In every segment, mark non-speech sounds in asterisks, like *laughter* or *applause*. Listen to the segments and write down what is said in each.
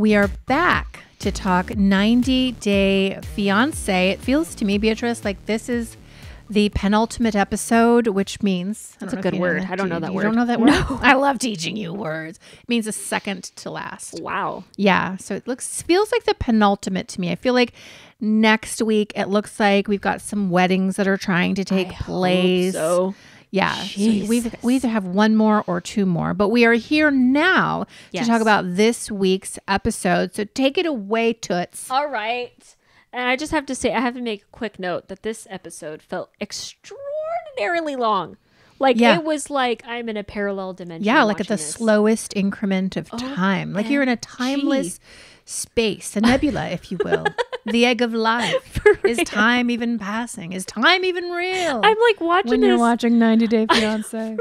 We are back to talk 90 Day Fiance. It feels to me, Beatrice, like this is the penultimate episode, which means That's a good word. I don't know you- that you word. don't know that *laughs* word? I love teaching you words. It means a second to last. Wow. Yeah. So it looks feels like the penultimate to me. I feel like next week it looks like we've got some weddings that are trying to take I place. so. Yeah. So we've we either have one more or two more. But we are here now Yes. to talk about this week's episode. So take it away, Toots. All right. And I just have to say, I have to make a quick note that this episode felt extraordinarily long. Like Yeah. it was like I'm in a parallel dimension. Yeah, like at the this. slowest increment of oh, time. Like you're in a timeless space, a nebula, if you will. the *laughs* egg of life. Is time even passing? Is time even real? I'm like watching when this. you're watching 90 Day *laughs* Fiance.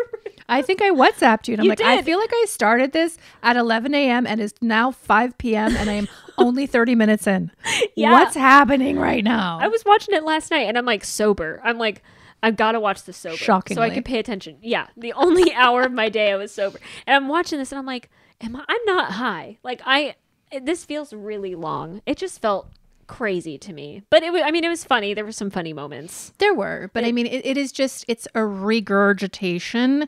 I think I WhatsApped you and I'm You like, I feel like I started this at 11 a.m. and it's now 5 p.m. and I am *laughs* only 30 minutes in. Yeah. What's happening right now? I was watching it last night and I'm like sober. I'm like, I've got to watch this sober. So I can pay attention. Yeah. The only hour of my day I was sober. And I'm watching this and I'm like, am I, I'm not high. Like I, this feels really long. It just felt crazy to me. But it was, I mean, it was funny. There were some funny moments. There were, but I mean, it, it is just it's a regurgitation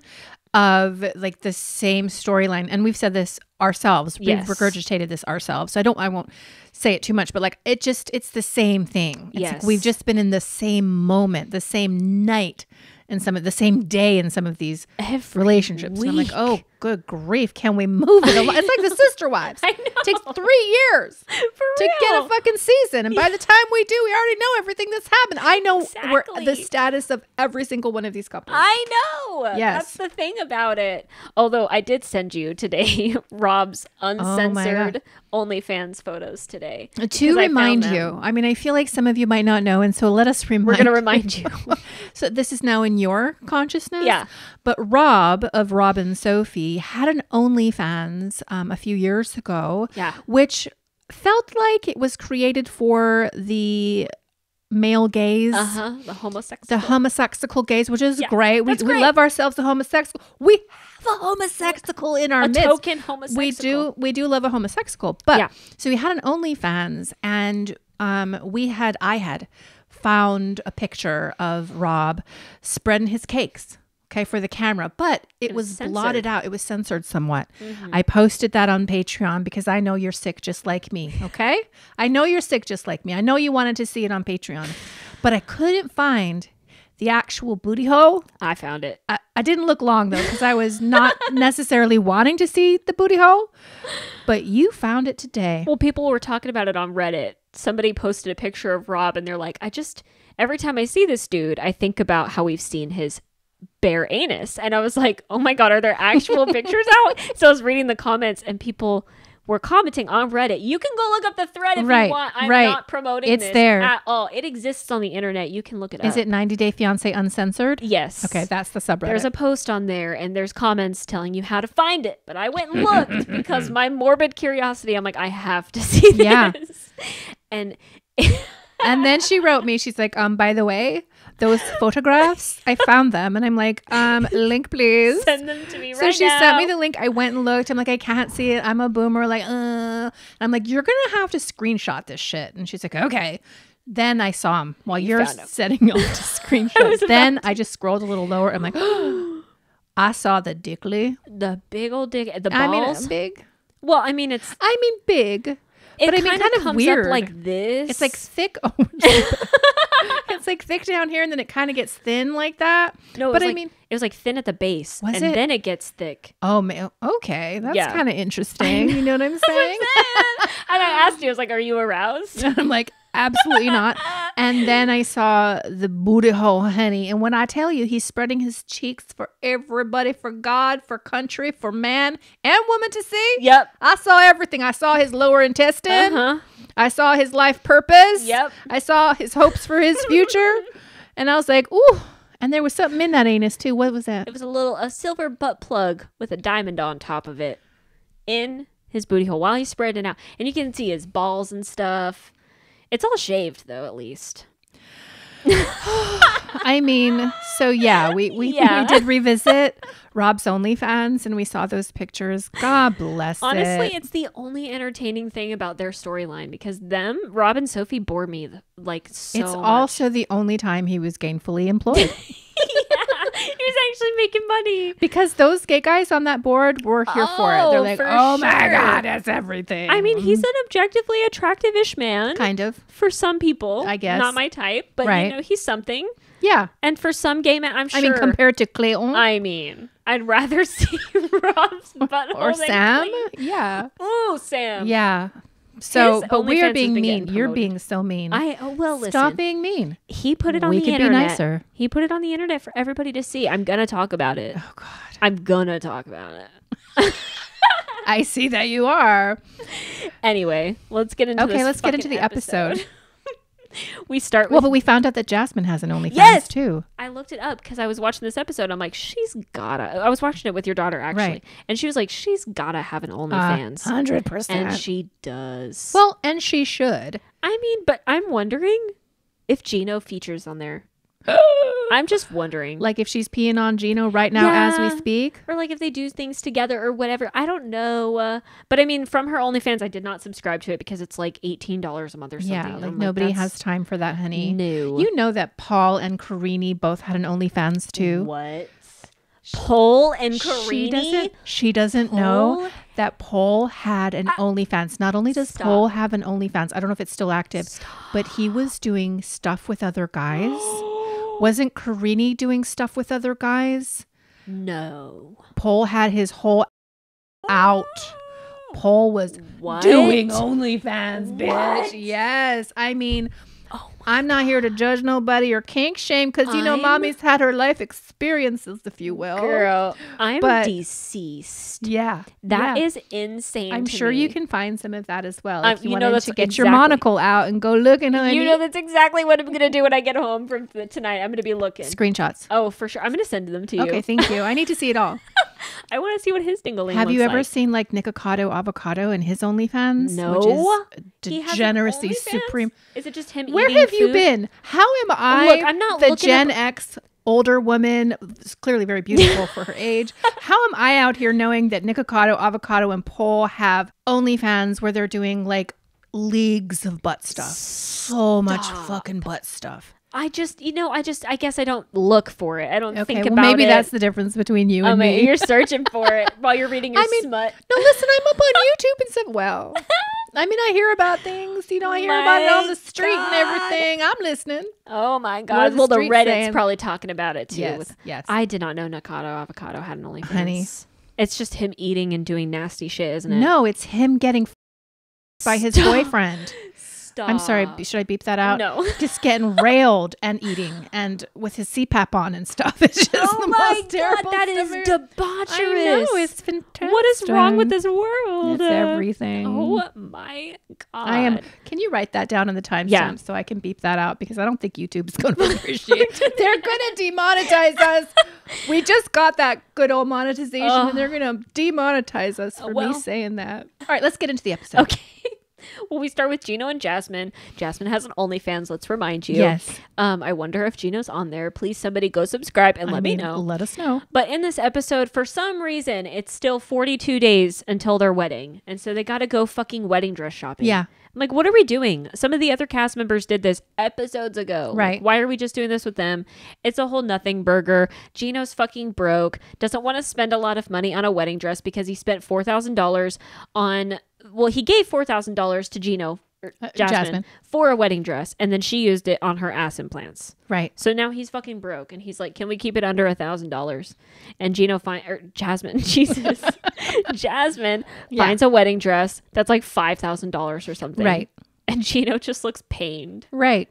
of like the same storyline, and we've said this ourselves. Yes. We've regurgitated this ourselves. So I don't, I won't say it too much, but like it just it's the same thing. It's like Yes. we've just been in the same moment, the same night, and some of the same day in some of these Every relationships. I'm like, oh, good grief, can we move it? along? It's like the *laughs* sister wives. I It takes three years *laughs* For to get a fucking season. And by the time we do, we already know everything that's happened. I know where the status of every single one of these couples. I know. Yes. That's the thing about it. Although I did send you today *laughs* Rob's Oh uncensored OnlyFans photos today. To remind you, I mean, I feel like some of you might not know, and so let us remind. We're going to remind you. so this is now in your consciousness. Yeah. But Rob of Rob and Sophie had an OnlyFans um, a few years ago. Yeah. Which felt like it was created for the male gaze. Uh huh. The homosexual. the homosexual gaze, which is Yeah, great. We, that's we love ourselves a homosexual. We have a homosexual in our a midst. token homosexual. We do we do love a homosexual. But Yeah. so we had an OnlyFans and um we had I had found a picture of Rob spreading his cakes. Okay, for the camera, but it, It was, was blotted out. It was censored somewhat. Mm-hmm. I posted that on Patreon because I know you're sick just like me. Okay, I know you're sick just like me. I know you wanted to see it on Patreon, but I couldn't find the actual booty hole. I found it. I, I didn't look long though because I was not *laughs* necessarily wanting to see the booty hole, but you found it today. Well, people were talking about it on Reddit. Somebody posted a picture of Rob and they're like, I just, every time I see this dude, I think about how we've seen his bare anus. And I was like, oh my God, are there actual *laughs* pictures out? So I was reading the comments and people were commenting on Reddit. You can go look up the thread if Right, you want. I'm right. not promoting It's this there. at all. It exists on the internet. You can look it Is up. Is it 90 Day Fiance Uncensored? Yes. Okay, that's the subreddit. There's a post on there and there's comments telling you how to find it. But I went and looked *laughs* because my morbid curiosity, I'm like, I have to *laughs* see this. Yeah. And and then she wrote me, she's like, um, by the way, those photographs, I found them. And I'm like, um, link please. send them to me So right she now. sent me the link. I went and looked. I'm like, I can't see it. I'm a boomer. Like, uh. And I'm like, you're gonna have to screenshot this shit. And she's like, okay. Then I saw him while you are setting up to *laughs* screenshot. then I just scrolled a little lower. I'm like, *gasps* I saw the dickly. the big old dick, the I mean, balls. big. well, I mean, it's I mean, big. It but I mean, kind of weird. like this. It's like thick. *laughs* *laughs* It's like thick down here, and then it kind of gets thin like that. no, but I like- mean, it was like thin at the base, Was and it? then it gets thick. oh, man, okay, that's Yeah. kind of interesting. *laughs* You know what I'm saying? and I asked you, I was like, "Are you aroused?" And I'm like, absolutely not. *laughs* And then I saw the booty hole, honey. And when I tell you, he's spreading his cheeks for everybody, for God, for country, for man and woman to see. Yep. I saw everything. I saw his lower intestine. Uh huh. I saw his life purpose. Yep. I saw his hopes for his future. *laughs* and I was like, ooh. And there was something in that anus too. What was that? It was a little a silver butt plug with a diamond on top of it in his booty hole while he's spreading out, and you can see his balls and stuff. It's all shaved though, at least. *sighs* I mean, so yeah, we we, Yeah. we did revisit Rob's OnlyFans and we saw those pictures. God bless Honestly, it. it's the only entertaining thing about their storyline because them, Rob and Sophie, bore me like so. it's much. also the only time he was gainfully employed *laughs* was actually making money. because those gay guys on that board were here for it. They're Oh, like, oh my god, that's everything. I mean, he's mm-hmm. an objectively attractive-ish man kind of for some people. I guess. not my type, but Right. you know, he's something. yeah. And for some gay men, I'm sure. I mean, compared to Cleon I mean, I'd rather *laughs* see Rob's butthole or than Sam, Clea. yeah, Ooh, Sam. yeah. So, His but we are being mean. You're being so mean. I oh, well listen. Stop being mean. He put it on We the could be internet. nicer. He put it on the internet for everybody to see. I'm gonna talk about it. Oh God. I'm gonna talk about it. *laughs* I see that you are. Anyway, let's get into Okay, let's get into the episode. *laughs* *laughs* we start with Well, but we found out that Jasmine has an OnlyFans Yes! too. I looked it up because I was watching this episode. I'm like, she's gotta. I was watching it with your daughter actually, Right. and she was like, she's gotta have an OnlyFans, Hundred and percent. And she does. Well, and she should. I mean, but I'm wondering if Gino features on there. *gasps* I'm just wondering, Like if she's peeing on Gino right now as we speak. or like if they do things together or whatever. I don't know. Uh, but I mean, from her OnlyFans, I did not subscribe to it because it's like eighteen dollars a month or something. Yeah, and like I'm nobody that's has time for that, honey. new. You know that Paul and Karini both had an OnlyFans too. what? Paul and She doesn't. She doesn't know that Paul had an OnlyFans. Not only does Stop. Paul have an OnlyFans, I don't know if it's still active, but he *gasps* was doing stuff with other guys. *gasps* Wasn't Karini doing stuff with other guys? No. Paul had his whole out. Paul was What? doing OnlyFans, bitch. What? Yes. I mean, I'm not here to judge nobody or kink shame because, you know, I'm- mommy's had her life experiences, if you will. Girl, I'm But- deceased. Yeah. That yeah. is insane. I'm sure you can find some of that as well. Um, if you, you know to get your monocle out and go looking, honey. You know that's exactly what I'm gonna do when I get home from tonight. I'm gonna be looking. Screenshots. Oh, for sure. I'm gonna send them to you. Okay, thank you. I need to see it all. *laughs* I want to see what his dingling. Have you ever like. seen like Nikocado Avocado and his OnlyFans? No. Which is He has an degeneracy OnlyFans? supreme. Is it just him? Where have you been? How am I, Look, I'm not the Gen up- X older woman, clearly very beautiful for her age? *laughs* How am I out here knowing that Nikocado, Avocado, and Paul have OnlyFans where they're doing like leagues of butt stuff? So much fucking butt stuff. I just, you know, I just, I guess I don't look for it. I don't Okay, think well about maybe it. Maybe that's the difference between you and Oh, me. you're searching for it *laughs* while you're reading your I mean, smut. No, listen, I'm up on *laughs* YouTube and stuff. Well, I mean, I hear about things. You know, I hear about it on the street and everything. I'm listening. Oh my god! the well, the Reddit's saying? probably talking about it too. Yes, with- yes. I did not know Nikocado Avocado had an OnlyFans. Honey. It's just him eating and doing nasty shit, isn't it? No, it's him getting f- by his boyfriend. *laughs* Stop. I'm sorry. Should I beep that out? No. *laughs* Just getting railed and eating and with his CPAP on and stuff. *laughs* It's just Oh the my most god, terrible that is stuff. debaucherous. I know. It's fantastic. what is wrong with this world? It's everything. Oh my god! I am. Can you write that down in the timestamp Yeah. so I can beep that out because I don't think YouTube's going *laughs* to appreciate. they're going to demonetize us. We just got that good old monetization, and they're going to demonetize us for well. me saying that. All right, let's get into the episode. Okay. *laughs* Well, we start with Gino and Jasmine. Jasmine has an OnlyFans. Let's remind you. Yes. Um, I wonder if Gino's on there. Please, somebody go subscribe and let I me know. Let us know. But in this episode, for some reason, it's still 42 days until their wedding. And so they got to go fucking wedding dress shopping. Yeah. I'm like, what are we doing? Some of the other cast members did this episodes ago. Like, Right. why are we just doing this with them? It's a whole nothing burger. Gino's fucking broke, doesn't want to spend a lot of money on a wedding dress because he spent $4,000 on, well, he gave $4,000 to Gino. or Uh, Jasmine, Jasmine. for a wedding dress and then she used it on her ass implants Right. so now he's fucking broke, and he's like, "Can we keep it under a thousand dollars?" And Gino find or Jasmine, *laughs* Jesus, *laughs* Jasmine Yeah. finds a wedding dress that's like five thousand dollars or something, Right. And Gino just looks pained. Right.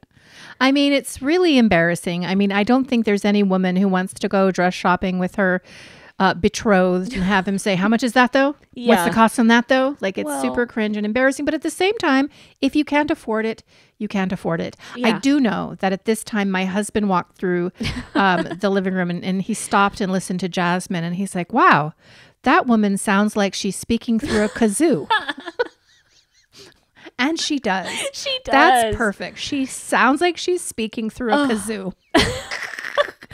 I mean, it's really embarrassing. I mean, I don't think there's any woman who wants to go dress shopping with her uh, betrothed and have him say, How much is that though? What's the cost on that though? Like, it's Well- super cringe and embarrassing. But at the same time, if you can't afford it, you can't afford it. I do know that at this time, my husband walked through um, the living room and, and he stopped and listened to Jasmine and he's like, Wow, that woman sounds like she's speaking through a kazoo. *laughs* And she does. She does. That's perfect. She sounds like she's speaking through a kazoo. *laughs*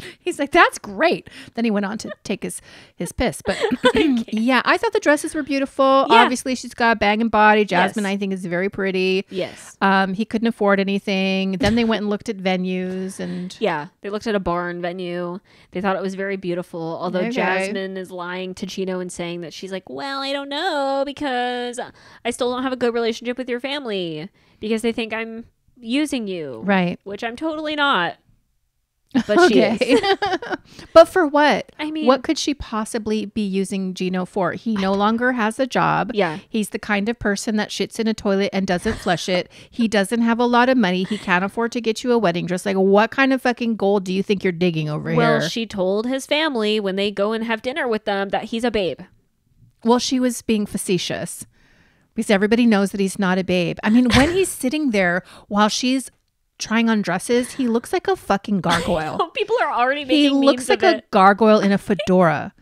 *laughs* He's like, that's great. Then he went on to take his his piss. But *laughs* *laughs* yeah, I thought the dresses were beautiful. Yeah. Obviously, she's got a banging body. Jasmine, Yes. I think, is very pretty. Yes. Um, he couldn't afford anything. Then they went and looked at venues and Yeah, they looked at a barn venue. They thought it was very beautiful. Although Okay. Jasmine is lying to Gino and saying that she's like, "Well, I don't know because I still don't have a good relationship with your family because they think I'm using you." right. Which I'm totally not. *laughs* But she is. *laughs* but for what? I mean, what could she possibly be using Gino for? He no longer has a job. Yeah. He's the kind of person that shits in a toilet and doesn't flush it. He doesn't have a lot of money. He can't afford to get you a wedding dress. Like, what kind of fucking gold do you think you're digging over Well, here? Well, she told his family when they go and have dinner with them that he's a babe. well, she was being facetious because everybody knows that he's not a babe. I mean, when he's *laughs* sitting there while she's trying on dresses, he looks like a fucking *laughs* gargoyle. People are already he looks like a it, gargoyle in a *laughs* fedora.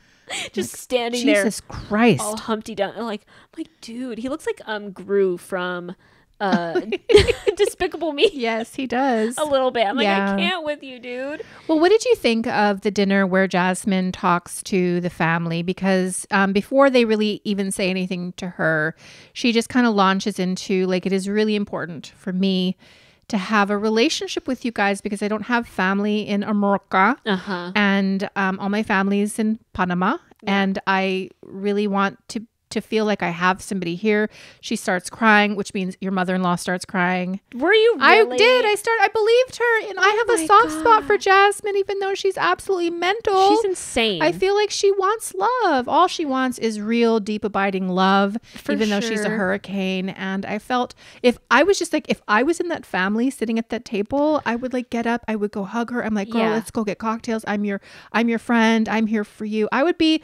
just standing there Jesus Christ. all Humpty Dumpty. Like, I'm like, dude, he looks like um Gru from uh *laughs* Despicable Me. Yes, he does. A little bit. I'm like, I can't with you, dude. Well, what did you think of the dinner where Jasmine talks to the family? Because um, before they really even say anything to her, she just kind of launches into like, it is really important for me to have a relationship with you guys because I don't have family in America. Uh huh. and um, all my family is in Panama, and I really want to to feel like I have somebody here. She starts crying, which means your mother-in-law starts crying. Were you? I did. I start. I believed her, and I oh have a soft spot for Jasmine, even though she's absolutely mental. She's insane. I feel like she wants love. All she wants is real, deep, abiding love, For even though she's a hurricane. And I felt if I was just like, if I was in that family sitting at that table, I would like get up, I would go hug her. I'm like, girl, Yeah. let's go get cocktails. I'm your, I'm your friend. I'm here for you. I would be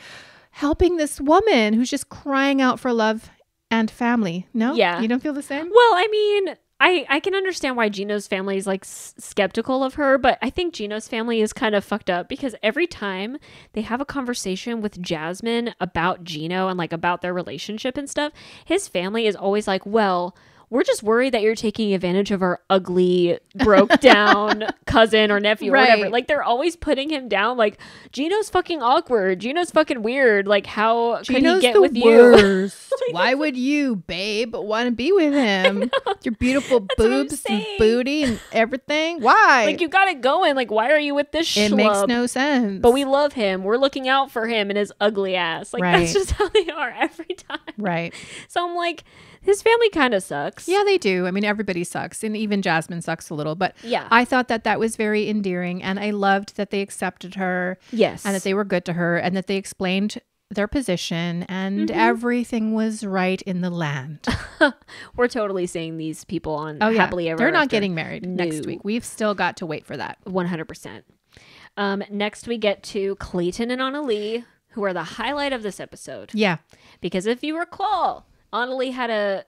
helping this woman who's just crying out for love and family. No, Yeah. you don't feel the same. Well, I mean, I I can understand why Gino's family is like s- skeptical of her, but I think Gino's family is kind of fucked up because every time they have a conversation with Jasmine about Gino and like about their relationship and stuff, his family is always like, "Well, we're just worried that you're taking advantage of our ugly, broke down *laughs* cousin or nephew or whatever. Like they're always putting him down. Like Gino's fucking awkward. Gino's fucking weird. Like how could he get with you? worst. *laughs* Why would you, babe, want to be with him? *laughs* Your beautiful what I'm boobs and booty and everything. Why? Like you got it going. Like why are you with this? it schlub? makes no sense. But we love him. We're looking out for him and his ugly ass. Like Right. that's just how they are every time. right. So I'm like, his family kind of sucks. Yeah, they do. I mean, everybody sucks, and even Jasmine sucks a little. But Yeah. I thought that that was very endearing, and I loved that they accepted her yes. and that they were good to her, and that they explained their position, and Mm-hmm. everything was right in the land. *laughs* We're totally seeing these people on Oh yeah, happily ever. they're not After. getting married next week. We've still got to wait for that. 100%. Um, next, we get to Clayton and Anali, who are the highlight of this episode. Yeah, Because if you recall, Anali had a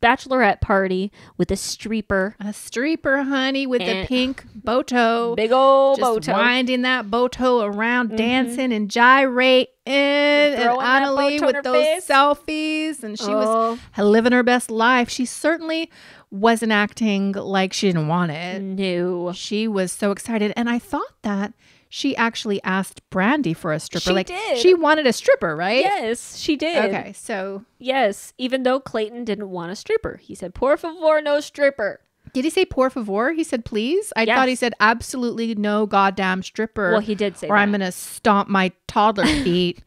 bachelorette party with a streeper, a streeper, honey, with And- pink boto. big old just bow tie. winding that boto around, mm-hmm. dancing and gyrating, and Anali with those face. selfies, and she was Oh. living her best life. She certainly wasn't acting like she didn't want it. No. She was so excited, and I thought that she actually asked Brandy for a stripper. She like did. she wanted a stripper, right? Yes, she did. Okay, so Yes, even though Clayton didn't want a stripper. He said, por favor, no stripper. did he say por favor? He said please. I Yes. thought he said absolutely no goddamn stripper. Well, he did say or I'm gonna stomp my toddler *laughs* feet,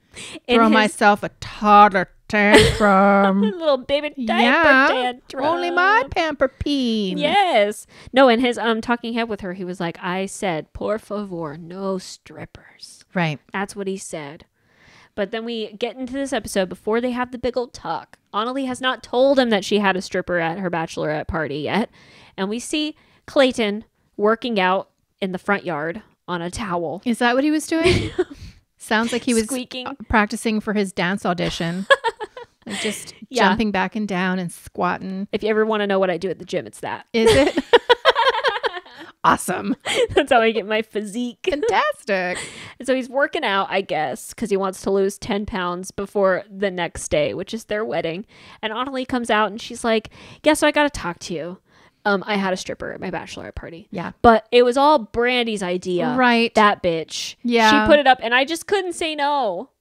throw his- myself a toddler tantrum. *laughs* Little baby diaper yeah, tantrum. only my pamper peen. Yes. No, in his um talking head with her, he was like, I said, por favor, no strippers. right. That's what he said. But then we get into this episode before they have the big old talk. Anali has not told him that she had a stripper at her bachelorette party yet. And we see Clayton working out in the front yard on a towel. Is that what he was doing? *laughs* Sounds like he was Squeaking. practicing for his dance audition. *laughs* like just Yeah. jumping back and down and squatting. If you ever want to know what I do at the gym, it's that. Is it? *laughs* awesome. That's how I get my physique. Fantastic. And *laughs* so he's working out, I guess, because he wants to lose 10 pounds before the next day, which is their wedding. And Anali comes out and she's like, Yeah, so I got to talk to you. Um, I had a stripper at my bachelorette party. Yeah. But it was all Brandy's idea. Right. That bitch. Yeah. She put it up and I just couldn't say no.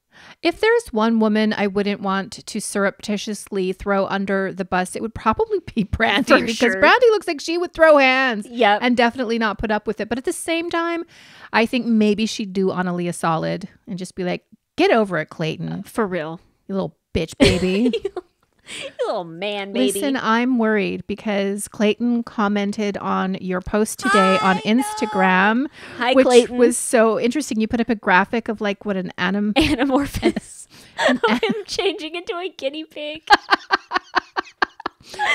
If there's one woman I wouldn't want to surreptitiously throw under the bus, it would probably be *laughs* Brandy For because sure. Brandy looks like she would throw hands Yep. and definitely not put up with it. But at the same time, I think maybe she'd do Anali a solid and just be like, "Get over it, Clayton, For real. you little bitch baby." *laughs* You *laughs* little man, baby. Listen, I'm worried because Clayton commented on your post today on I know. Instagram, Hi, which Clayton. was so interesting. You put up a graphic of like what an anim Anamorphous. of him changing into a guinea pig. *laughs*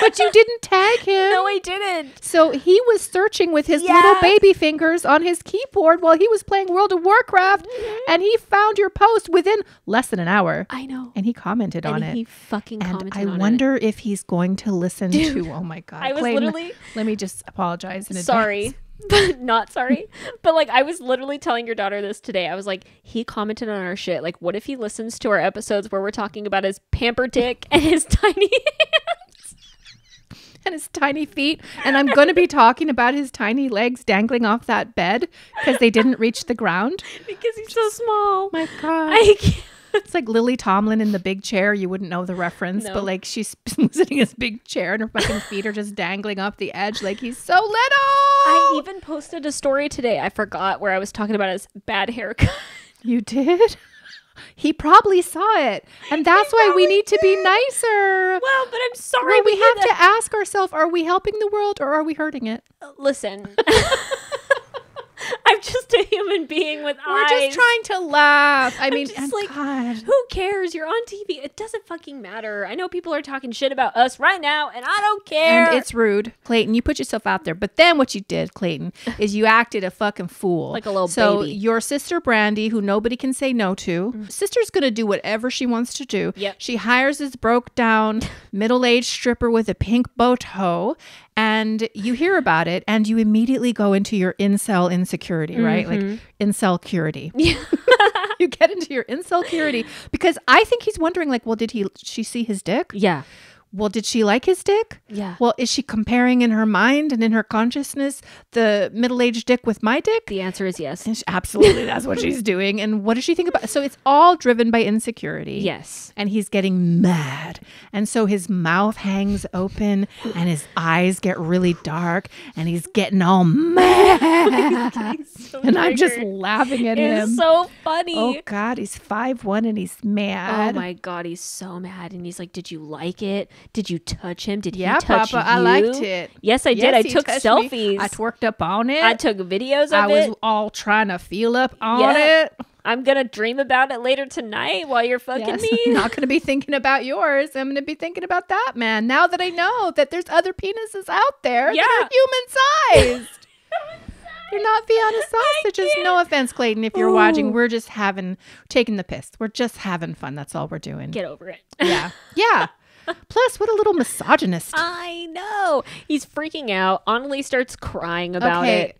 but you didn't tag him. no, I didn't. So he was searching with his little baby fingers on his keyboard while he was playing World of Warcraft, Mm-hmm. and he found your post within less than an hour, I know. and he commented on and it. he fucking and commented I on it. I wonder if he's going to listen to. Oh my god! I was literally Let me just apologize in sorry. advance. *laughs* But not sorry. but like I was literally telling your daughter this today. I was like, he commented on our shit. Like, what if he listens to our episodes where we're talking about his pamper dick *laughs* and his tiny *laughs* *laughs* and his tiny feet. And I'm going to be talking about his tiny legs dangling off that bed because they didn't reach the ground. *laughs* because he's so small. My God. It's like Lily Tomlin in the big chair. You wouldn't know the reference, No. but like she's *laughs* sitting in this big chair and her fucking feet are just dangling off the edge like he's so little. I even posted a story today. I forgot where I was talking about his bad haircut. You did? He probably saw it. And that's why we need to be nicer. well, but I'm sorry. Well, we did have to ask ourselves are we helping the world or are we hurting it? Uh, listen. *laughs* *laughs* I'm just a human being with eyes. We're just trying to laugh. I mean, just like, God. Who cares? You're on TV. It doesn't fucking matter. I know people are talking shit about us right now, and I don't care. And it's rude. Clayton, you put yourself out there. But then what you did, Clayton, *laughs* is you acted a fucking fool. Like a little so baby. your sister Brandy, who nobody can say no to, mm. sister's gonna do whatever she wants to do. Yep. She hires this broke down *laughs* middle-aged stripper with a pink bow toe. And you hear about it and you immediately go into your incel insecurity, right? Like mm-hmm. incel curity. *laughs* *laughs* you get into your incel curity because I think he's wondering, like, well, did he she see his dick? yeah, Well, did she like his dick? yeah. Well, is she comparing in her mind and in her consciousness the middle-aged dick with my dick? the answer is yes. She- absolutely, that's what she's *laughs* doing. And what does she think about? So it's all driven by insecurity. Yes. And he's getting mad. And so his mouth hangs open and his eyes get really dark and he's getting all mad. *laughs* and I'm just laughing at him. It's so funny. oh God, he's five one and he's mad. Oh my god, he's so mad, and he's like, "Did you like it? Did you touch him? Did Yeah, he touch Papa, I liked it. Yes, I did. I took selfies. me. I twerked up on it. I took videos of I was it. all trying to feel up on Yeah. it. I'm gonna dream about it later tonight while you're fucking Yes. me. I'm not going to be thinking about yours. I'm going to be thinking about that man. Now that I know that there's other penises out there Yeah. that are human sized. *laughs* You're not Vienna sausages. No offense, Clayton, if you're watching. We're just having, taking the piss. We're just having fun. That's all we're doing. Get over it. Yeah. *laughs* Yeah. Plus, what a little misogynist. I know. He's freaking out. Anali starts crying about Okay. it.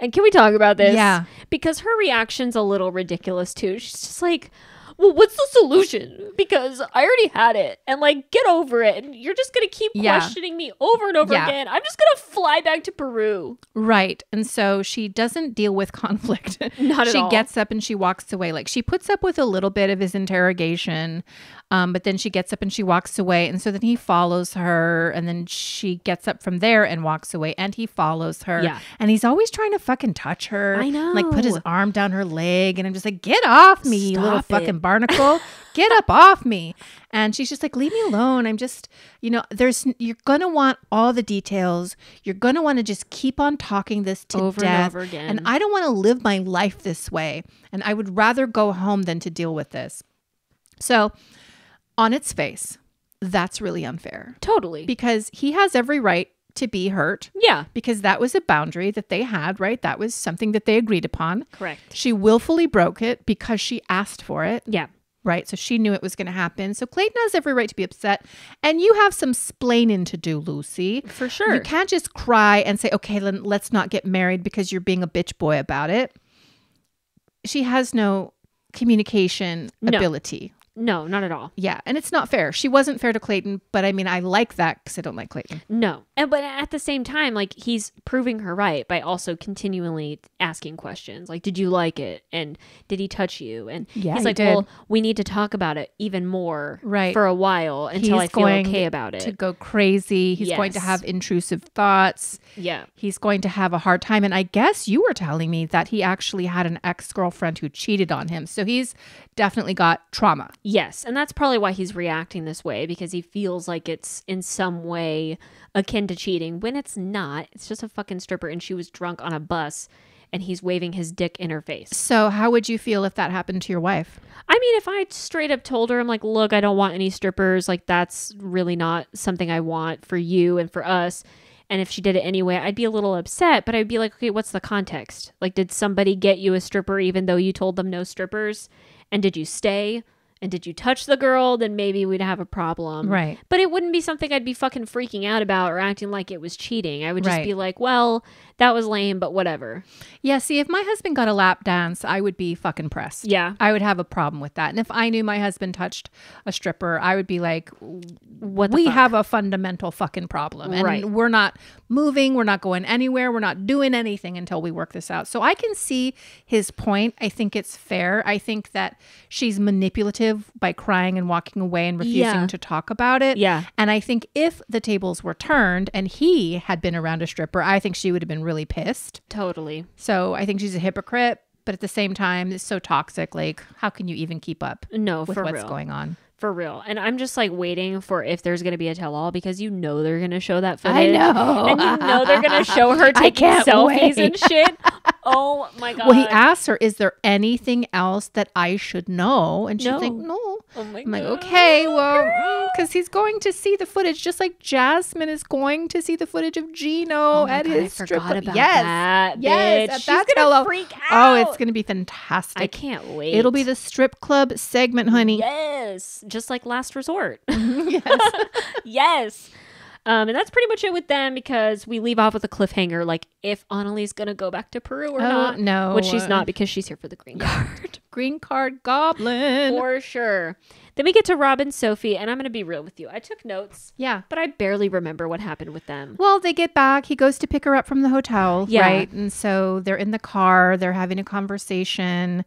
And can we talk about this? Yeah. Because her reaction's a little ridiculous too. She's just like, well, what's the solution? Because I already had it. And like, get over it. And you're just going to keep Yeah. questioning me over and over Yeah. again. I'm just going to fly back to Peru. Right. And so she doesn't deal with *laughs* conflict. Not at she all. gets up and she walks away. Like she puts up with a little bit of his interrogation, um, but then she gets up and she walks away. And so then he follows her and then she gets up from there and walks away and he follows her. Yeah. And he's always trying to fucking touch her. I know. Like put his arm down her leg. And I'm just like, get off me, you little it. fucking barnacle. *laughs* get up off me. And she's just like, leave me alone. I'm just, you know, there's, you're going to want all the details. You're going to want to just keep on talking this to Over and over again. And I don't want to live my life this way. And I would rather go home than to deal with this. So, on its face, that's really unfair Totally. because he has every right to be hurt yeah. because that was a boundary that they had, right? That was something that they agreed upon. Correct. She willfully broke it because she asked for it Yeah. right? So she knew it was going to happen. So Clayton has every right to be upset. And you have some splaining to do, Lucy. For sure. You can't just cry and say, okay, then let's not get married because you're being a bitch boy about it. she has no communication No. ability. No, not at all. Yeah, and it's not fair. She wasn't fair to Clayton, but I mean, I like that because I don't like Clayton. No. And but at the same time, like he's proving her right by also continually asking questions. Like, did you like it? And did he touch you? And Yeah, he's he like, well, we need to talk about it even more Right. for a while until He's I feel going okay about it. To go crazy, he's going to have intrusive thoughts. yeah. He's going to have a hard time. And I guess you were telling me that he actually had an ex girlfriend who cheated on him. So he's definitely got trauma. Yes, and that's probably why he's reacting this way because he feels like it's in some way akin to cheating when it's not. It's just a fucking stripper and she was drunk on a bus and he's waving his dick in her face. So, how would you feel if that happened to your wife? I mean, if I straight up told her, I'm like, look, I don't want any strippers. Like, that's really not something I want for you and for us. And if she did it anyway, I'd be a little upset, but I'd be like, okay, what's the context? Like, did somebody get you a stripper even though you told them no strippers? And did you stay? And did you touch the girl? Then maybe we'd have a problem. Right. But it wouldn't be something I'd be fucking freaking out about or acting like it was cheating. I would just Right. be like, well, that was lame, but whatever. Yeah, see, if my husband got a lap dance, I would be fucking pressed. Yeah. I would have a problem with that. And if I knew my husband touched a stripper, I would be like, What the we fuck? have a fundamental fucking problem. And Right. we're not moving, we're not going anywhere, we're not doing anything until we work this out. So I can see his point. I think it's fair. I think that she's manipulative by crying and walking away and refusing Yeah. to talk about it. Yeah. And I think if the tables were turned and he had been around a stripper, I think she would have been really pissed. Totally. So I think she's a hypocrite, but at the same time, it's so toxic. Like, how can you even keep up No, with for what's real. going on? For real. And I'm just like waiting for if there's going to be a tell all because you know they're going to show that footage. I know. And you know they're going to show her *laughs* taking selfies wait. and shit. *laughs* Oh my God. Well, he asked her, "Is there anything else that I should know?" And she's No. like, "No." Oh my I'm like, "Okay, well, mm, because he's going to see the footage, just like Jasmine is going to see the footage of Gino Oh at God, his I strip about yes, that. yes, bitch. She's gonna freak Oh, it's going to be fantastic. I can't wait. It'll be the strip club segment, honey. Yes. Just like Last Resort. Mm-hmm. *laughs* yes. yes. Um, and that's pretty much it with them because we leave off with a cliffhanger. Like if Anali's gonna go back to Peru or Oh, not. no. Which she's not because she's here for the green card. *laughs* Green card goblin. for sure. Then we get to Rob and Sophie, and I'm gonna be real with you. I took notes, yeah. but I barely remember what happened with them. Well, they get back. He goes to pick her up from the hotel, Yeah. right? And so they're in the car, they're having a conversation,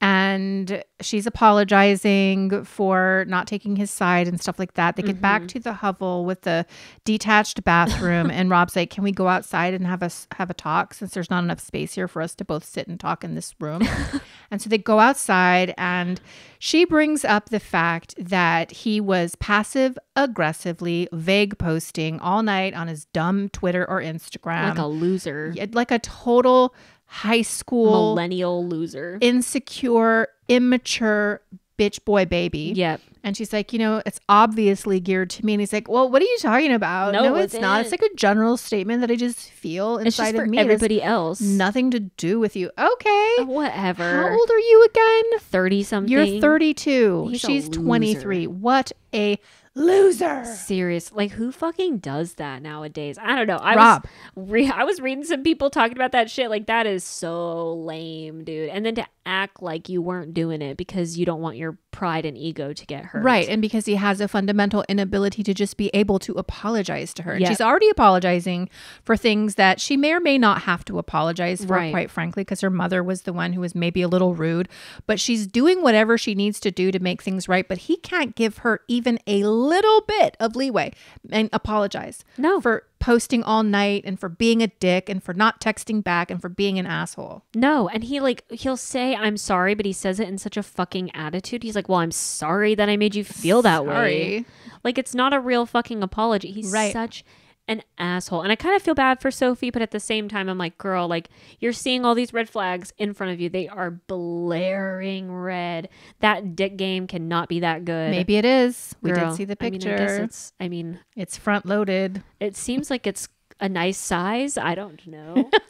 and she's apologizing for not taking his side and stuff like that. They get back mm-hmm. to the hovel with the detached bathroom, and Rob's like, "Can we go outside and have us have a talk since there's not enough space here for us to both sit and talk in this room?" *laughs* and so they go outside, and she brings up the fact that he was passive aggressively vague posting all night on his dumb Twitter or Instagram, like a loser, like a total high school millennial loser. insecure, immature bitch boy baby. yep. And she's like, you know, it's obviously geared to me. And he's like, well, what are you talking about? No, it's it not. It's like a general statement that I just feel inside just for of me. Everybody else. nothing to do with you. Okay. Uh, whatever. How old are you again? Thirty something. You're 32. She's 23. What a loser. Serious. Like who fucking does that nowadays? I don't know. I Rob. was re- I was reading some people talking about that shit. Like that is so lame, dude. And then to act like you weren't doing it because you don't want your pride and ego to get hurt. Right. And because he has a fundamental inability to just be able to apologize to her. And Yep. She's already apologizing for things that she may or may not have to apologize for, Right. quite frankly, because her mother was the one who was maybe a little rude. But she's doing whatever she needs to do to make things right. But he can't give her even a little bit of leeway and apologize. No. For posting all night and for being a dick and for not texting back and for being an asshole. No, and he like he'll say I'm sorry, but he says it in such a fucking attitude. He's like, "Well, I'm sorry that I made you feel that way." Sorry. Like it's not a real fucking apology. He's Right. such an asshole. And I kind of feel bad for Sophie, but at the same time I'm like, "Girl, like you're seeing all these red flags in front of you. They are blaring red. That dick game cannot be that good." Maybe it is. We Girl, did see the I mean, picture. I it's I mean, it's front loaded. it seems like it's a nice size. I don't know. *laughs*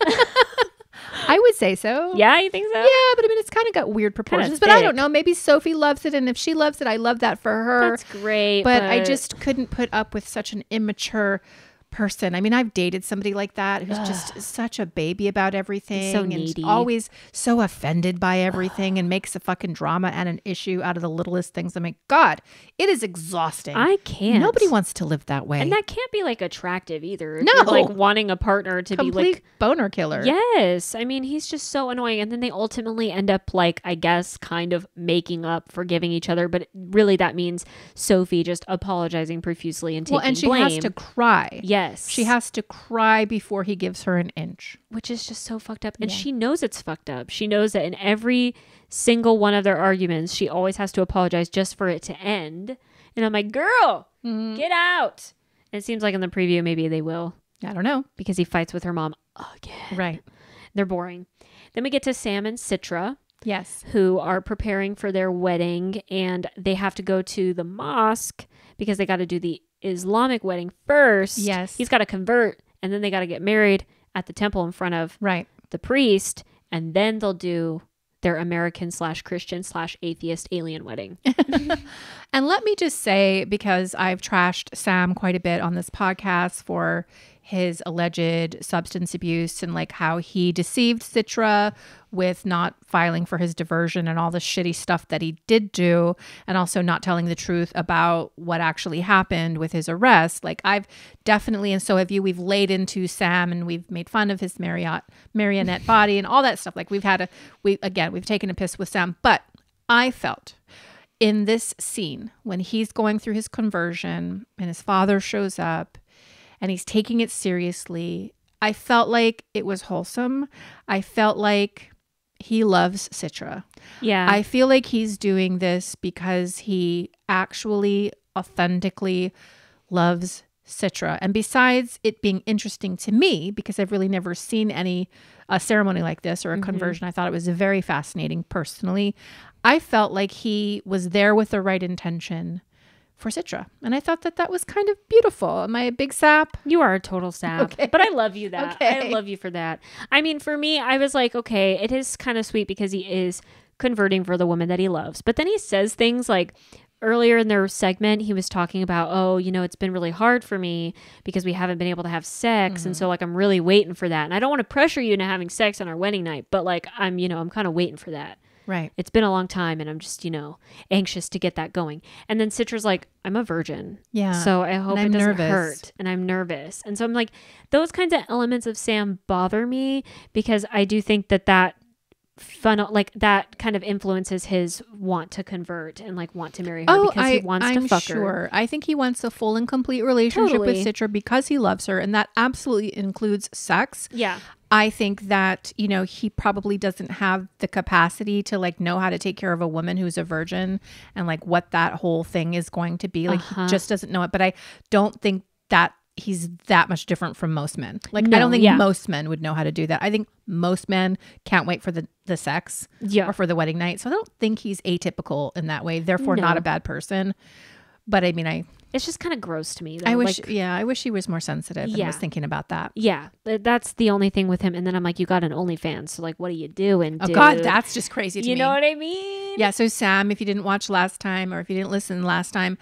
I would say so. yeah, you think so? Yeah, but I mean, it's kind of got weird proportions. But I don't know. Maybe Sophie loves it, and if she loves it, I love that for her. That's great. but, I just couldn't put up with such an immature person. I mean, I've dated somebody like that who's just such a baby about everything So and needy. always so offended by everything and makes a fucking drama and an issue out of the littlest things. I mean, God, it is exhausting. I can't. Nobody wants to live that way. And that can't be like attractive either. No. like wanting a partner to be complete like boner killer. Yes. I mean, he's just so annoying. And then they ultimately end up, like, I guess, kind of making up, forgiving each other. But really, that means Sophie just apologizing profusely and taking Well, and she blame. has to cry. Yes. She has to cry before he gives her an inch. Which is just so fucked up. And Yeah. she knows it's fucked up. She knows that in every single one of their arguments, she always has to apologize just for it to end. And I'm like, girl, Mm-hmm. get out. And it seems like in the preview, maybe they will I don't know. because he fights with her mom again. Right. They're boring. Then we get to Sam and Citra. Yes. who are preparing for their wedding and they have to go to the mosque because they got to do the Islamic wedding first. Yes. He's got to convert and then they got to get married at the temple in front of Right. the priest and then they'll do their American slash Christian slash atheist alien wedding. *laughs* And let me just say, because I've trashed Sam quite a bit on this podcast for his alleged substance abuse and like how he deceived Citra with not filing for his diversion and all the shitty stuff that he did do, and also not telling the truth about what actually happened with his arrest. Like I've definitely, and so have you, we've laid into Sam and we've made fun of his Marriott marionette *laughs* body and all that stuff. Like we've had a we again, we've taken a piss with Sam, but I felt in this scene when he's going through his conversion and his father shows up and he's taking it seriously, I felt like it was wholesome. I felt like he loves Citra. Yeah. I feel like he's doing this because he actually authentically loves Citra. And besides it being interesting to me, because I've really never seen any a ceremony like this or a mm-hmm. conversion, I thought it was very fascinating personally. I felt like he was there with the right intention for Citra. And I thought that that was kind of beautiful. Am I a big sap? You are a total sap. *laughs* Okay. But I love you that. Okay. I love you for that. I mean, for me, I was like, okay, it is kind of sweet because he is converting for the woman that he loves. But then he says things like earlier in their segment, he was talking about, oh, you know, it's been really hard for me because we haven't been able to have sex. And mm-hmm. so, like, I'm really waiting for that. And I don't want to pressure you into having sex on our wedding night, but like, I'm, you know, I'm kind of waiting for that. Right. It's been a long time and I'm just, you know, anxious to get that going. And then Citra's like, I'm a virgin. Yeah. So I hope it doesn't nervous. hurt. And I'm nervous. And so I'm like, those kinds of elements of Sam bother me because I do think that that funnel, like that kind of influences his want to convert and like want to marry her Oh, because I, he wants I'm to fuck sure. her. I think he wants a full and complete relationship Totally. with Citra because he loves her, and that absolutely includes sex. Yeah. I think that, you know, he probably doesn't have the capacity to like know how to take care of a woman who's a virgin and like what that whole thing is going to be. Like Uh-huh. he just doesn't know it. But I don't think that he's that much different from most men. Like I don't think yeah. most men would know how to do that. I think most men can't wait for the the sex Yeah. or for the wedding night. So I don't think he's atypical in that way. Therefore not a bad person. But I mean I It's just kind of gross to me. Though. I wish Like, yeah, I wish he was more sensitive and Yeah. was thinking about that. yeah, th- that's the only thing with him. And then I'm like, you got an OnlyFans, so like, what are you doing? Oh dude? god, that's just crazy to you me. know what I mean? Yeah, so Sam, if you didn't watch last time or if you didn't listen last time,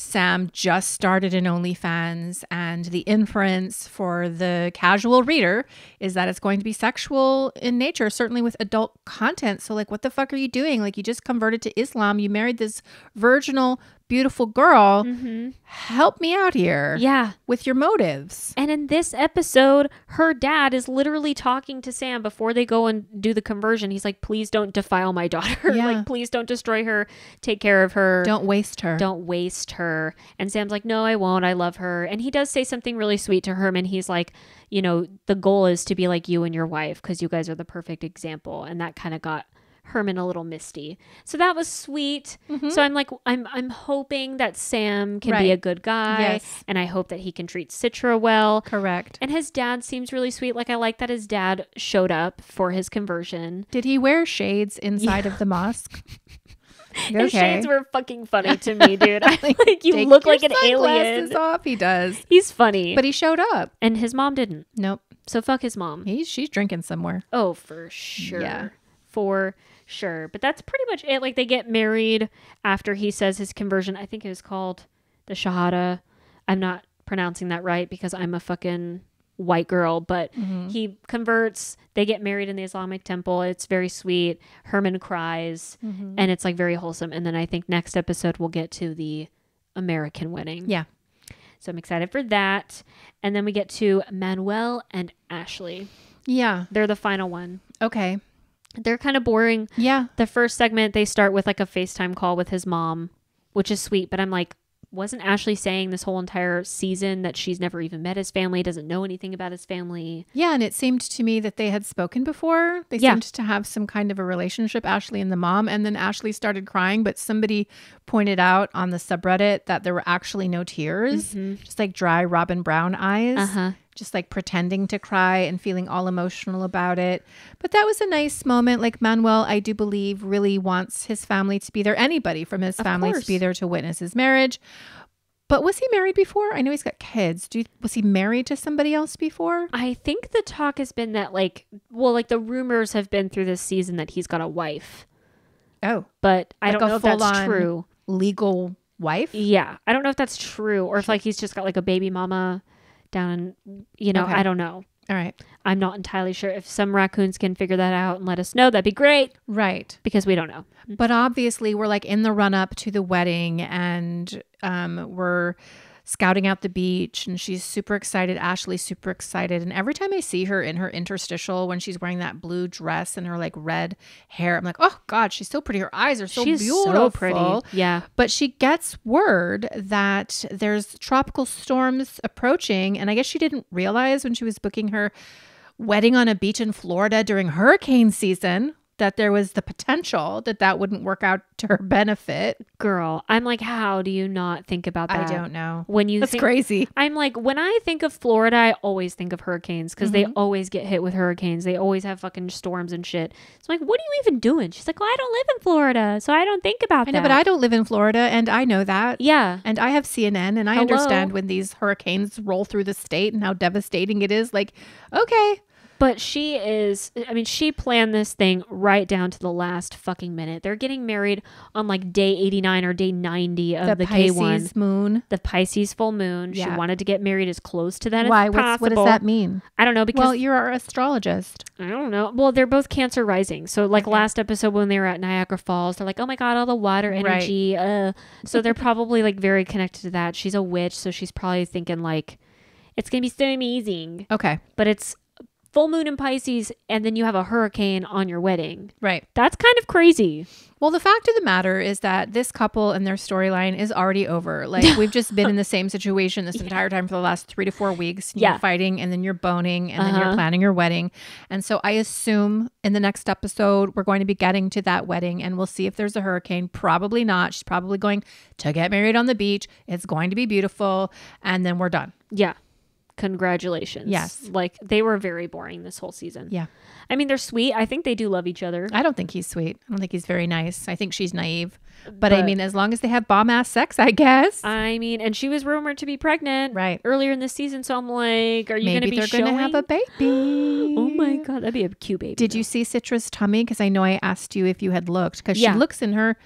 Sam just started an OnlyFans, and the inference for the casual reader is that it's going to be sexual in nature, certainly with adult content. So, like, what the fuck are you doing? Like, you just converted to Islam, you married this virginal, beautiful girl. Mm-hmm. Help me out here Yeah. with your motives. And in this episode, her dad is literally talking to Sam before they go and do the conversion. He's like, please don't defile my *laughs* daughter. Yeah. like, please don't destroy her. Take care of her. Don't waste her. Don't waste her. And Sam's like, no, I won't. I love her. And he does say something really sweet to Herman. He's like, you know, the goal is to be like you and your wife because you guys are the perfect example. And that kind of got Herman a little misty. So that was sweet. So I'm like, I'm I'm hoping that Sam can be Mm-hmm. A good guy. Yes. And I hope that he can treat Citra well. Correct. And his dad seems really sweet. Like I like that his dad showed up for his conversion. Did he wear shades inside of the mosque? *laughs* His shades were fucking funny to me, *laughs* dude. *laughs* I like you look like an alien. off. He does. He's funny. But he showed up. and his mom didn't. Nope. So fuck his mom. He's she's drinking somewhere. Oh, for sure. Yeah. For sure. But that's pretty much it. Like they get married after he says his conversion. I think it was called the Shahada. I'm not pronouncing that right because I'm a fucking white girl, but Mm-hmm. he converts. They get married in the Islamic temple. It's very sweet. Herman cries, Mm-hmm. and it's like very wholesome. And then I think next episode we'll get to the American wedding. Yeah. So I'm excited for that. And then we get to Manuel and Ashley. Yeah. They're the final one. Okay. They're kind of boring. Yeah. The first segment, they start with like a FaceTime call with his mom, which is sweet. But I'm like, wasn't Ashley saying this whole entire season that she's never even met his family, doesn't know anything about his family? Yeah, and it seemed to me that they had spoken before. They Yeah. seemed to have some kind of a relationship, Ashley and the mom. And then Ashley started crying, but somebody pointed out on the subreddit that there were actually no tears, just like dry Robyn Brown eyes, Uh huh. Just like pretending to cry and feeling all emotional about it. But that was a nice moment. Like Manuel, I do believe, really wants his family to be there, anybody from his Of family course. to be there to witness his marriage. But was he married before? I know he's got kids. Do you, was he married to somebody else before? I think the talk has been that, like, well, like the rumors have been through this season that he's got a wife, Oh, but I Like don't know if that's true. legal wife? Yeah, I don't know if that's true or if like he's just got like a baby mama down, in, you know, Okay. I don't know. All right. I'm not entirely sure. If some raccoons can figure that out and let us know, that'd be great Right. because we don't know. But obviously, we're like in the run up to the wedding and um, we're scouting out the beach and she's super excited. Ashley's super excited. And every time I see her in her interstitial when she's wearing that blue dress and her like red hair, I'm like, oh God, she's so pretty. Her eyes are so She's beautiful. so pretty. Yeah. But she gets word that there's tropical storms approaching. And I guess she didn't realize when she was booking her wedding on a beach in Florida during hurricane season that there was the potential that that wouldn't work out to her benefit. Girl, I'm like, how do you not think about that? I don't know. When you That's think, crazy. I'm like, when I think of Florida, I always think of hurricanes because they Mm-hmm. always get hit with hurricanes. They always have fucking storms and shit. So I'm like, what are you even doing? She's like, well, I don't live in Florida, so I don't think about I that. know, but I don't live in Florida and I know that. yeah. And I have CNN and I Hello? understand when these hurricanes roll through the state and how devastating it is. Like, okay, But she is, I mean, she planned this thing right down to the last fucking minute. They're getting married on like day 89 or day 90 of the, the, Pisces K1, moon. the Pisces full moon. She wanted to get married as close to that Why? as possible. what does that mean? I don't know because Well, you're our astrologist. I don't know. Well, they're both Cancer rising. So, like last episode when they were at Niagara Falls, they're like, "Oh my god, all the water Right. energy." Uh, so they're *laughs* probably like very connected to that. She's a witch, so she's probably thinking like, "It's gonna be so amazing." Okay. But it's full moon in Pisces, and then you have a hurricane on your wedding. Right. That's kind of crazy. Well, the fact of the matter is that this couple and their storyline is already over. Like we've just been in the same situation this *laughs* entire time for the last three to four weeks. Yeah. You're fighting and then you're boning and then Uh-huh. you're planning your wedding. And so I assume in the next episode we're going to be getting to that wedding and we'll see if there's a hurricane. Probably not. She's probably going to get married on the beach. It's going to be beautiful. And then we're done. Yeah. Congratulations. Yes. Like they were very boring this whole season. Yeah. I mean, they're sweet. I think they do love each other. I don't think he's sweet. I don't think he's very nice. I think she's naive. But, I mean, as long as they have bomb ass sex, I guess. I mean, and she was rumored to be pregnant right. earlier in the season. So I'm like, are you going to be they're going to have a baby. *gasps* Oh my god, that'd be a cute baby. Did though. you see Citra's tummy? Because I know I asked you if you had looked. Because Yeah. she looks in her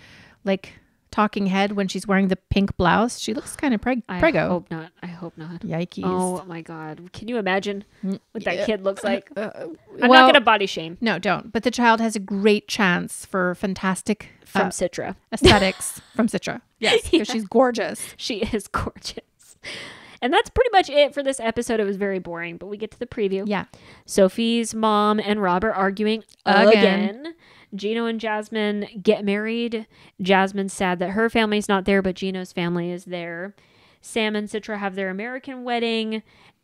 like talking head when she's wearing the pink blouse. She looks kind of preg- I prego. hope not. I hope not. Yikes. Oh my god, can you imagine what that kid looks like? *laughs* Uh, I'm well, not gonna body shame No, don't. But the child has a great chance for fantastic from uh, Citra. aesthetics *laughs* from Citra. Yes, because *laughs* Yeah. she's gorgeous. She is gorgeous. And that's pretty much it for this episode. It was very boring, but we get to the preview. Yeah. Sophie's mom and Rob are arguing Again. again. Gino and Jasmine get married. Jasmine's sad that her family's not there, but Gino's family is there. Sam and Citra have their American wedding,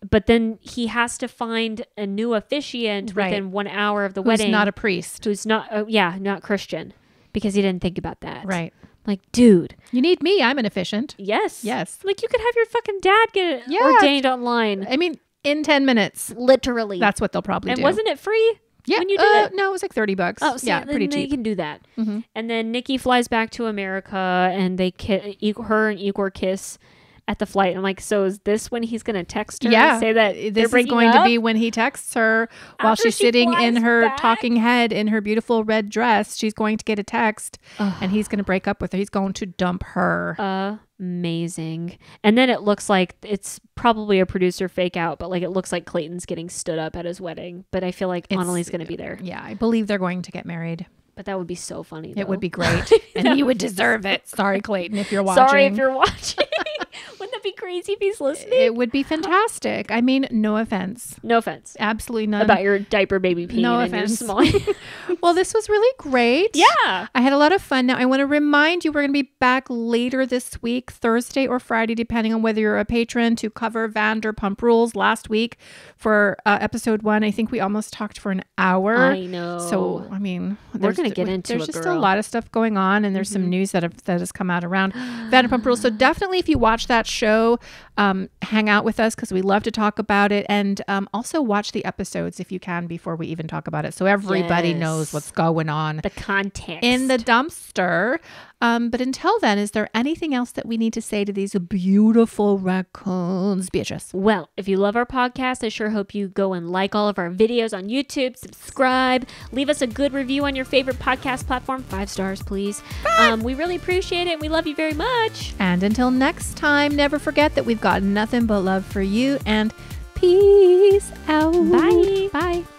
but then he has to find a new officiant Right. within one hour of the Who's wedding. not a priest. who's not, uh, yeah, not Christian, because he didn't think about that. Right. Like, dude, You need me. I'm an officiant. yes, Yes. Like you could have your fucking dad get Yeah. ordained online, I mean, in 10 minutes. literally. That's what they'll probably and do. And wasn't it free? Yeah. when you did uh, it? No, it was like 30 bucks. Oh, so yeah, pretty cheap. can do that. Mhm. And then Nikki flies back to America, and they ki- her and Igor kiss at the flight. I'm like, so is this when he's gonna text her? Yeah, and say that they're this is going up? to be when he texts her while After she's she sitting in her back? talking head in her beautiful red dress. She's going to get a text, Ugh. and he's going to break up with her. He's going to dump her. Amazing. And then it looks like it's probably a producer fake out, but like it looks like Clayton's getting stood up at his wedding. But I feel like It's- Anali's going to be there. Yeah, I believe they're going to get married. But that would be so funny. It would be great. *laughs* and you would deserve it. Sorry, Clayton, if you're watching. Sorry if you're *laughs* watching. Wouldn't that be crazy if he's listening? It would be fantastic. I mean, no offense. no offense. Absolutely none. About your diaper baby peeing no offense. small. *laughs* well, this was really great. yeah. I had a lot of fun. Now, I want to remind you we're going to be back later this week, Thursday or Friday, depending on whether you're a patron, to cover Vanderpump Rules. Last week for uh, episode one, I think we almost talked for an hour. I know. So, I mean, We're gonna get into There's just girl. a lot of stuff going on, and there's some news that have, that has come out around *gasps* Vanderpump Rules. So definitely, if you watch that show, um, hang out with us because we love to talk about it, and um, also watch the episodes if you can before we even talk about it, so everybody knows Yes. what's going on the context in the dumpster. Um, but until then, is there anything else that we need to say to these beautiful raccoons, Beatrice? Well, if you love our podcast, I sure hope you go and like all of our videos on YouTube, subscribe, leave us a good review on your favorite podcast platform. Five stars, please. Um, we really appreciate it. and We love you very much. And until next time, never forget that we've got nothing but love for you and peace out. Bye. Bye.